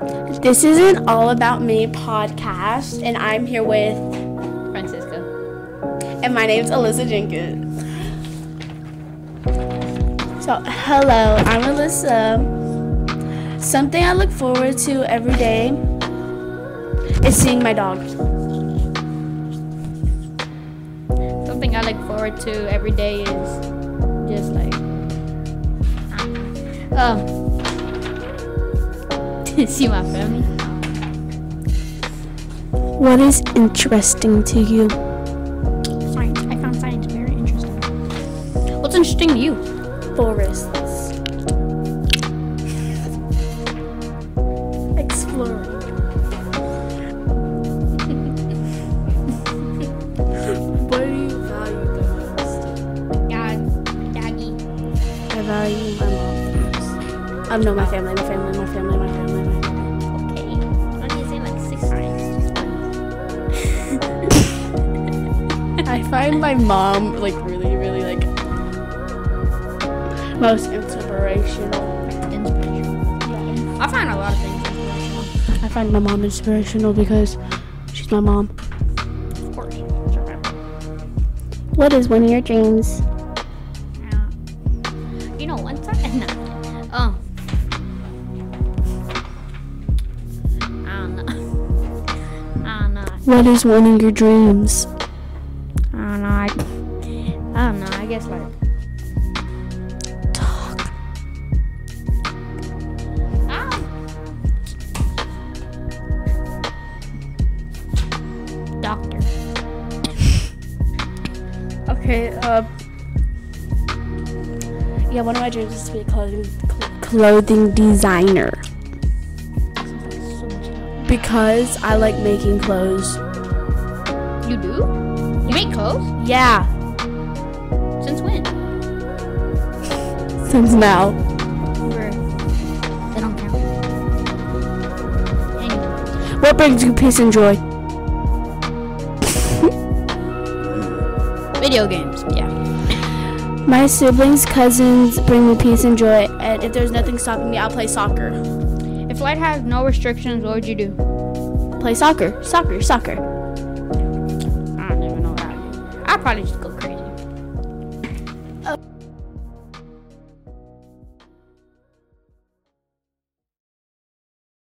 This is an All About Me podcast, and I'm here with, Francisco. and my name's Alyssa Jenkins. So, hello, I'm Alyssa. Something I look forward to every day is seeing my dog. Something I look forward to every day is just like um see my family. What is interesting to you? Science. I found science very interesting. What's interesting to you? Forests. Exploring. what do you value the most? God, Daggy. I value my mom the most. Um, no, my family, my family, my family, my family, my family. I find my mom like really, really like most inspirational. Inspirational. I find a lot of things inspirational. I find my mom inspirational because she's my mom. Of course. What is one of your dreams? Yeah. You know, one time, no. Oh. I don't know. I don't know. What is one of your dreams? I don't know. I guess like. Talk. Ah. Doctor. Okay, uh. Yeah, one of my dreams is to be a clothing, cl- clothing designer. Because I like making clothes. You do? You make clothes? Yeah, since now. They don't count. Anyway, What brings you peace and joy? video games. Yeah. My siblings, cousins bring me peace and joy, and if there's nothing stopping me, I'll play soccer. If life had no restrictions, what would you do? Play soccer. Soccer, soccer. I don't even know what I'd do. I'd probably just